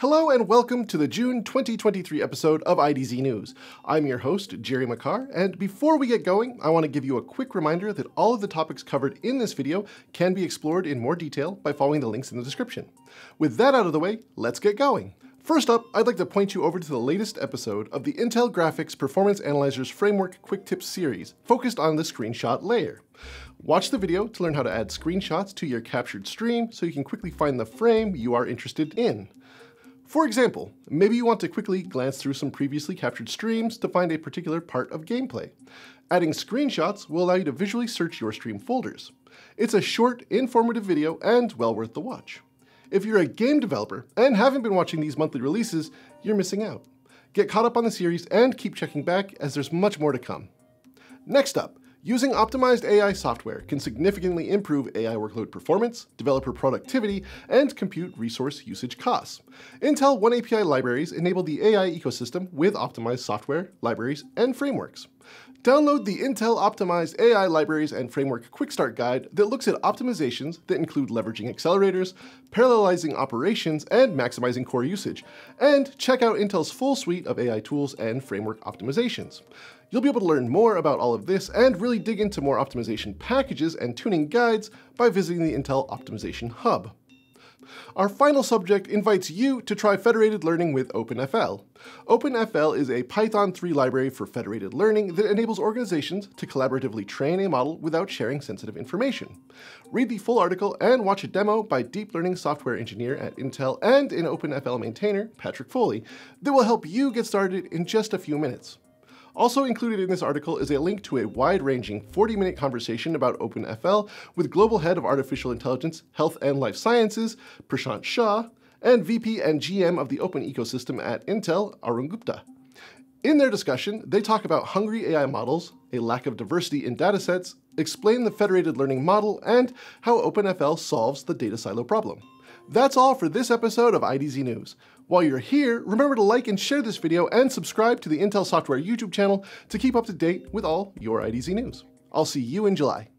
Hello and welcome to the June 2023 episode of IDZ News. I'm your host, Jerry Makare, and before we get going, I want to give you a quick reminder that all of the topics covered in this video can be explored in more detail by following the links in the description. With that out of the way, let's get going. First up, I'd like to point you over to the latest episode of the Intel Graphics Performance Analyzers Framework Quick Tips series, focused on the screenshot layer. Watch the video to learn how to add screenshots to your captured stream so you can quickly find the frame you are interested in. For example, maybe you want to quickly glance through some previously captured streams to find a particular part of gameplay. Adding screenshots will allow you to visually search your stream folders. It's a short, informative video and well worth the watch. If you're a game developer and haven't been watching these monthly releases, you're missing out. Get caught up on the series and keep checking back as there's much more to come. Next up, Using optimized AI software can significantly improve AI workload performance, developer productivity, and compute resource usage costs. Intel OneAPI libraries enable the AI ecosystem with optimized software, libraries, and frameworks. Download the Intel Optimized AI Libraries and Framework Quick Start Guide that looks at optimizations that include leveraging accelerators, parallelizing operations, and maximizing core usage. And check out Intel's full suite of AI tools and framework optimizations. You'll be able to learn more about all of this and really dig into more optimization packages and tuning guides by visiting the Intel Optimization Hub. Our final subject invites you to try federated learning with OpenFL. OpenFL is a Python 3 library for federated learning that enables organizations to collaboratively train a model without sharing sensitive information. Read the full article and watch a demo by deep learning software engineer at Intel and an OpenFL maintainer, Patrick Foley, that will help you get started in just a few minutes. Also included in this article is a link to a wide-ranging 40-minute conversation about OpenFL with Global Head of Artificial Intelligence, Health and Life Sciences, Prashant Shah, and VP and GM of the Open Ecosystem at Intel, Arun Gupta. In their discussion, they talk about hungry AI models, a lack of diversity in datasets, explain the federated learning model, and how OpenFL solves the data silo problem. That's all for this episode of IDZ News. While you're here, remember to like and share this video and subscribe to the Intel Software YouTube channel to keep up to date with all your IDZ news. I'll see you in July.